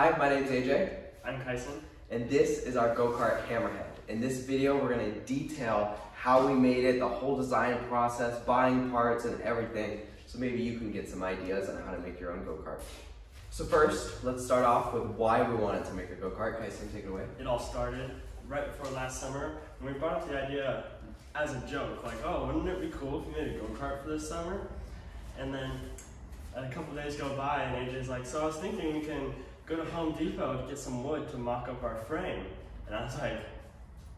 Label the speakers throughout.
Speaker 1: Hi, my name's AJ,
Speaker 2: I'm Kyson.
Speaker 1: and this is our go-kart Hammerhead. In this video, we're gonna detail how we made it, the whole design process, buying parts and everything, so maybe you can get some ideas on how to make your own go-kart. So first, let's start off with why we wanted to make a go-kart. Kyson, take it away.
Speaker 2: It all started right before last summer when we brought up the idea as a joke, like, oh, wouldn't it be cool if we made a go-kart for this summer? And then a couple days go by and AJ's like, so I was thinking we can go to Home Depot to get some wood to mock up our frame. And I was like,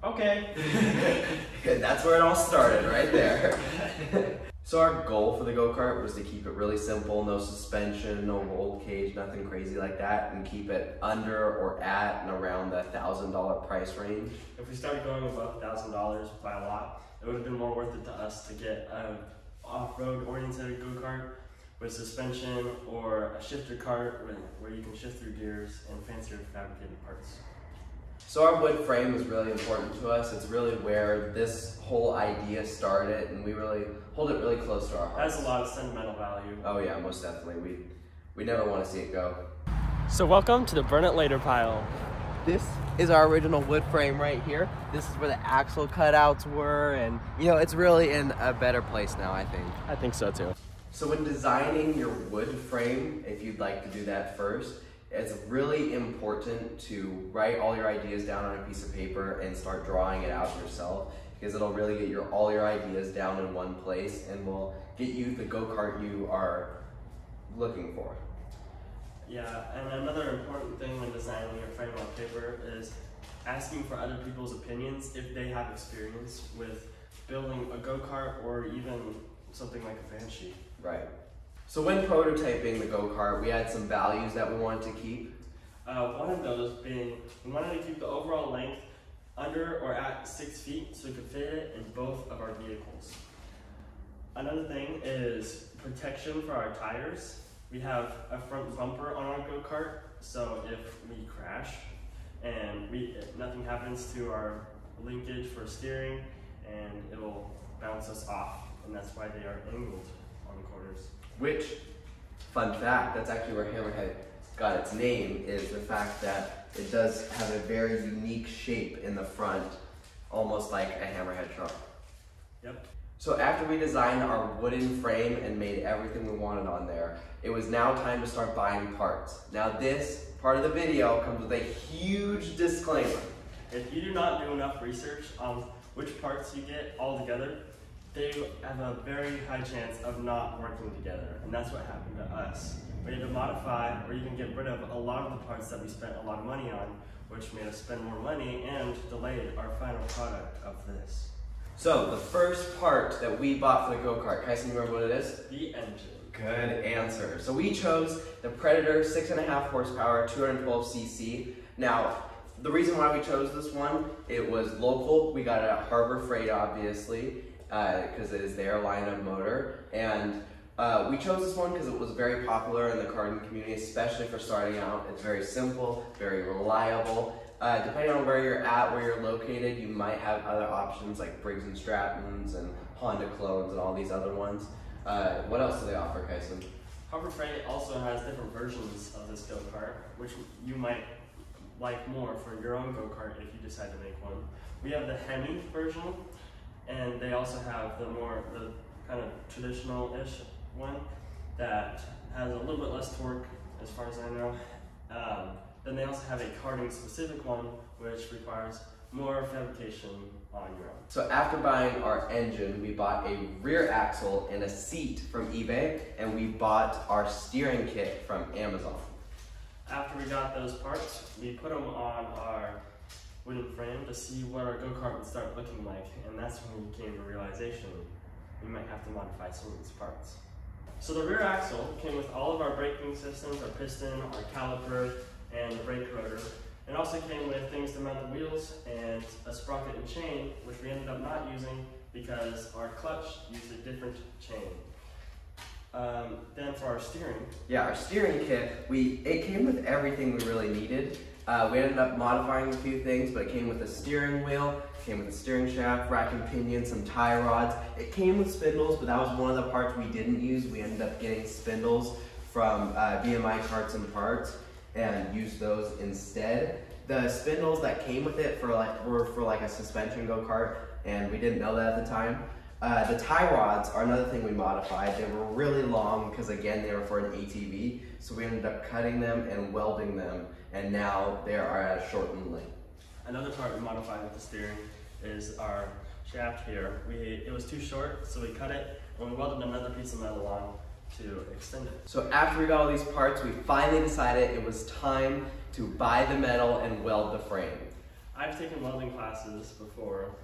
Speaker 2: okay.
Speaker 1: And that's where it all started, right there. so our goal for the go-kart was to keep it really simple, no suspension, no rolled cage, nothing crazy like that, and keep it under or at and around the thousand dollar price range.
Speaker 2: If we started going above thousand dollars by a lot, it would have been more worth it to us to get a off-road oriented go-kart with suspension or a shifter cart where, where you can shift through gears and fancier fabricated parts.
Speaker 1: So our wood frame was really important to us. It's really where this whole idea started, and we really hold it really close to our
Speaker 2: It
Speaker 1: hearts.
Speaker 2: has a lot of sentimental value.
Speaker 1: Oh yeah, most definitely. We we never want to see it go.
Speaker 2: So welcome to the burn it later pile.
Speaker 1: This is our original wood frame right here. This is where the axle cutouts were, and you know it's really in a better place now. I think.
Speaker 2: I think so too.
Speaker 1: So when designing your wood frame, if you'd like to do that first, it's really important to write all your ideas down on a piece of paper and start drawing it out yourself because it'll really get your all your ideas down in one place and will get you the go-kart you are looking for.
Speaker 2: Yeah, and another important thing when designing your frame on paper is asking for other people's opinions if they have experience with building a go-kart or even something like a Banshee.
Speaker 1: Right. So when prototyping the go-kart, we had some values that we wanted to keep.
Speaker 2: Uh, one of those being we wanted to keep the overall length under or at six feet so we could fit it in both of our vehicles. Another thing is protection for our tires. We have a front bumper on our go-kart, so if we crash and we if nothing happens to our linkage for steering, and it'll bounce us off, and that's why they are angled
Speaker 1: Which, fun fact, that's actually where Hammerhead got its name, is the fact that it does have a very unique shape in the front, almost like a Hammerhead truck.
Speaker 2: Yep.
Speaker 1: So after we designed our wooden frame and made everything we wanted on there, it was now time to start buying parts. Now this part of the video comes with a huge disclaimer.
Speaker 2: If you do not do enough research on which parts you get all together, they have a very high chance of not working together. And that's what happened to us. We had to modify or even get rid of a lot of the parts that we spent a lot of money on, which made us spend more money and delayed our final product of this.
Speaker 1: So the first part that we bought for the go-kart, Kyson, you remember what it is?
Speaker 2: The engine.
Speaker 1: Good answer. So we chose the Predator six and a half horsepower, 212 cc. Now, the reason why we chose this one, it was local. We got it at Harbor Freight, obviously, because it is their line of motor. And uh, we chose this one because it was very popular in the karting community, especially for starting out. It's very simple, very reliable. Uh, depending on where you're at, where you're located, you might have other options like Briggs and Strattons and Honda clones and all these other ones. Uh, what else do they offer, Kyson?
Speaker 2: Harbor Freight also has different versions of this go-kart, which you might like more for your own go-kart if you decide to make one. We have the Hemi version, and they also have the more, the kind of traditional-ish one that has a little bit less torque, as far as I know. Um, then they also have a karting-specific one, which requires more fabrication on your own.
Speaker 1: So after buying our engine, we bought a rear axle and a seat from eBay, and we bought our steering kit from Amazon.
Speaker 2: After we got those parts, we put them on our wooden frame to see what our go-kart would start looking like, and that's when we came to realization we might have to modify some of these parts. So the rear axle came with all of our braking systems, our piston, our caliper, and the brake rotor. It also came with things to mount the wheels and a sprocket and chain, which we ended up not using because our clutch used a different chain. Um, then for our steering,
Speaker 1: Yeah, our steering kit, we it came with everything we really needed. Uh, we ended up modifying a few things, but it came with a steering wheel, came with a steering shaft, rack and pinion, some tie rods. It came with spindles, but that was one of the parts we didn't use. We ended up getting spindles from uh, BMI Karts and Parts. and used those instead. The spindles that came with it for like were for like a suspension go kart, and we didn't know that at the time. Uh, the tie rods are another thing we modified. They were really long because again they were for an ATV, so we ended up cutting them and welding them, and now they are at a shortened length.
Speaker 2: Another part we modified with the steering is our shaft here. We it was too short, so we cut it and we welded another piece of metal on to extend it.
Speaker 1: So after we got all these parts, we finally decided it was time to buy the metal and weld the frame.
Speaker 2: I've taken welding classes before,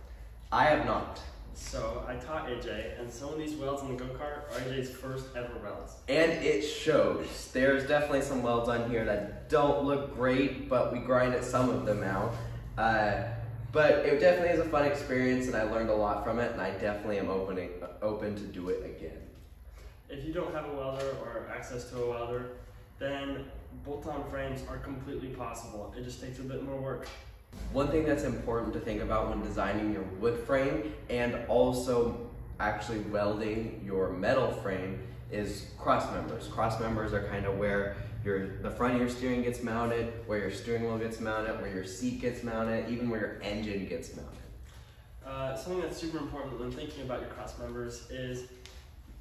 Speaker 1: I have not.
Speaker 2: So I taught AJ, and some of these welds on the go-kart are AJ's first ever welds.
Speaker 1: And it shows. There's definitely some welds on here that don't look great, but we grinded some of them out. Uh, but it definitely is a fun experience, and I learned a lot from it, and I definitely am opening, open to do it again.
Speaker 2: If you don't have a welder or access to a welder, then bolt-on frames are completely possible. It just takes a bit more work.
Speaker 1: One thing that's important to think about when designing your wood frame and also actually welding your metal frame is cross members. Cross members are kind of where your the front of your steering gets mounted, where your steering wheel gets mounted, where your seat gets mounted, even where your engine gets mounted.
Speaker 2: Uh, something that's super important when thinking about your cross members is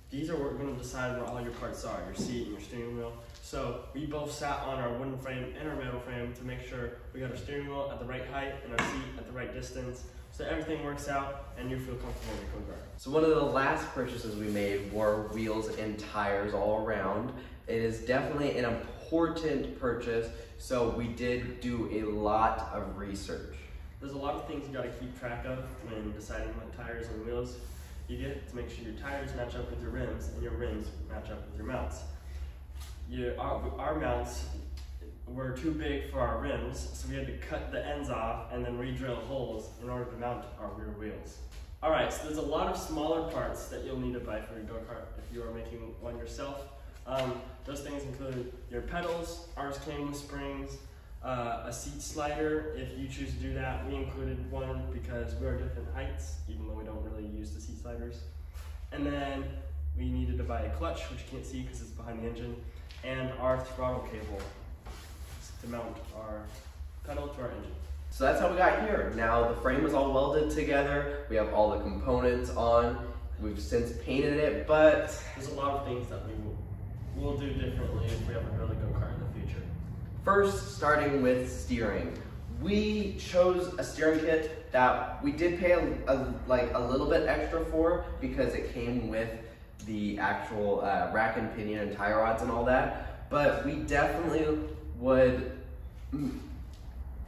Speaker 2: these are what we're going to decide where all your parts are, your seat and your steering wheel. So we both sat on our wooden frame and our metal frame to make sure we got our steering wheel at the right height and our seat at the right distance. So everything works out and you feel comfortable in your go-kart.
Speaker 1: So one of the last purchases we made were wheels and tires all around. It is definitely an important purchase, so we did do a lot of research.
Speaker 2: There's a lot of things you got to keep track of when deciding what tires and wheels you get to make sure your tires match up with your rims and your rims match up with your mounts. Your, our, our mounts were too big for our rims, so we had to cut the ends off and then re-drill holes in order to mount our rear wheels. Alright, so there's a lot of smaller parts that you'll need to buy for your go-kart if you are making one yourself. Um, those things include your pedals, came with springs, uh, a seat slider if you choose to do that. We included one because we are different heights, even though we don't really use the seat sliders. And then we needed to buy a clutch, which you can't see because it's behind the engine, and our throttle cable to mount our pedal to our engine.
Speaker 1: So that's how we got here. Now the frame is all welded together. We have all the components on. We've since painted it, but
Speaker 2: There's a lot of things that we will, will do differently if we ever really go kart in the future.
Speaker 1: First starting with steering. We chose a steering kit that we did pay a, a- like a little bit extra for because it came with the actual uh, rack and pinion and tie rods and all that. But we definitely would mm,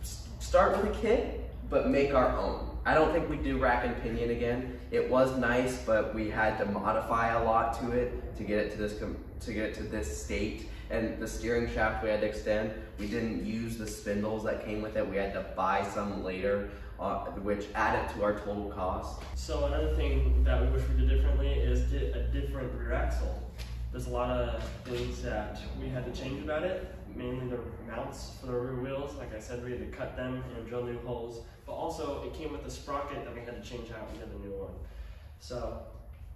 Speaker 1: start with a kit, but make our own. I don't think we do rack and pinion again. It was nice, but we had to modify a lot to it to get it to this to get it to this state. And the steering shaft we had to extend. We didn't use the spindles that came with it. We had to buy some later, uh, which added to our total cost.
Speaker 2: So another thing that we wish we did differently is get a different rear axle. There's a lot of things that we had to change about it, mainly the mounts for the rear wheels. Like I said, we had to cut them and drill new holes. But also, it came with a sprocket that we had to change out and get a new one. So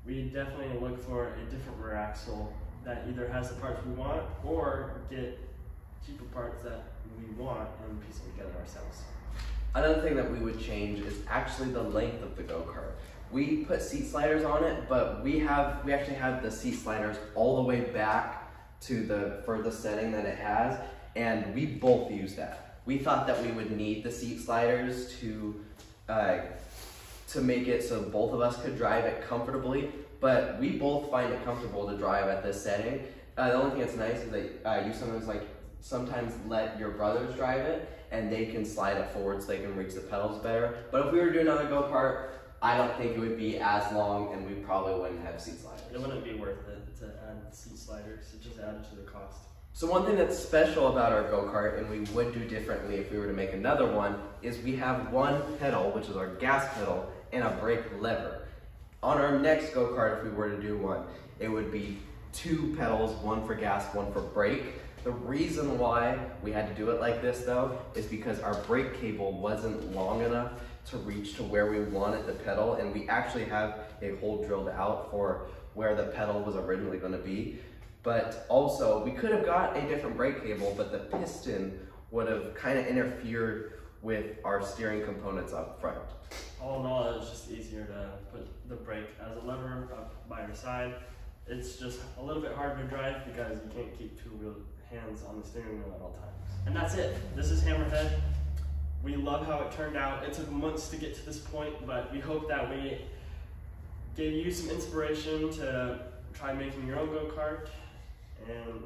Speaker 2: we definitely look for a different rear axle that either has the parts we want or get cheaper parts that we want and piece them together ourselves.
Speaker 1: Another thing that we would change is actually the length of the go-kart. We put seat sliders on it, but we have we actually have the seat sliders all the way back to the furthest setting that it has, and we both use that. We thought that we would need the seat sliders to uh, to make it so both of us could drive it comfortably, but we both find it comfortable to drive at this setting. Uh, the only thing that's nice is that uh, you sometimes like sometimes let your brothers drive it and they can slide it forward so they can reach the pedals better. But if we were to do another go kart, I don't think it would be as long and we probably wouldn't have seat sliders.
Speaker 2: It wouldn't be worth it to add seat sliders. It just added to the cost.
Speaker 1: So one thing that's special about our go-kart and we would do differently if we were to make another one is we have one pedal, which is our gas pedal, and a brake lever. On our next go-kart, if we were to do one, it would be two pedals, one for gas, one for brake. The reason why we had to do it like this though is because our brake cable wasn't long enough to reach to where we wanted the pedal and we actually have a hole drilled out for where the pedal was originally going to be But also, we could have got a different brake cable, but the piston would have kind of interfered with our steering components up front.
Speaker 2: All in all, it was just easier to put the brake as a lever up by your side. It's just a little bit harder to drive because you can't keep two wheel hands on the steering wheel at all times. And that's it. This is Hammerhead. We love how it turned out. It took months to get to this point, but we hope that we gave you some inspiration to try making your own go-kart and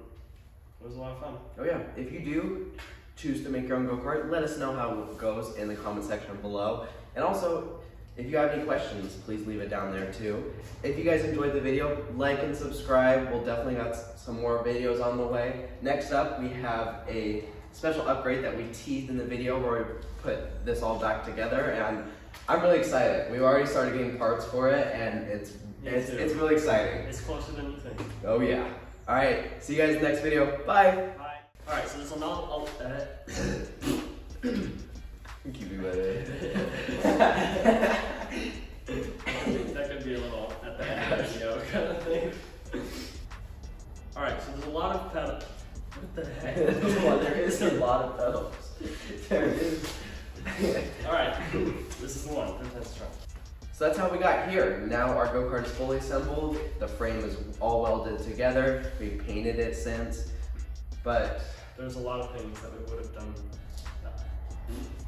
Speaker 2: it was a lot of fun.
Speaker 1: Oh yeah, if you do choose to make your own go-kart, let us know how it goes in the comment section below. And also, if you have any questions, please leave it down there too. If you guys enjoyed the video, like and subscribe. We'll definitely got some more videos on the way. Next up, we have a special upgrade that we teased in the video where we put this all back together and I'm really excited. We've already started getting parts for it and it's it's, it's really exciting.
Speaker 2: It's closer than you think.
Speaker 1: Oh yeah. All right, see you guys next video. Bye.
Speaker 2: Bye. All right, so this will now. I'll,
Speaker 1: Keep me better.
Speaker 2: What the heck?
Speaker 1: well, there is a lot of pedals. There is.
Speaker 2: All right, this is the one. Let's try.
Speaker 1: So that's how we got here. Now our go-kart is fully assembled. The frame is all welded together. We painted it since, but
Speaker 2: there's a lot of things that we would have done.
Speaker 1: Hmm.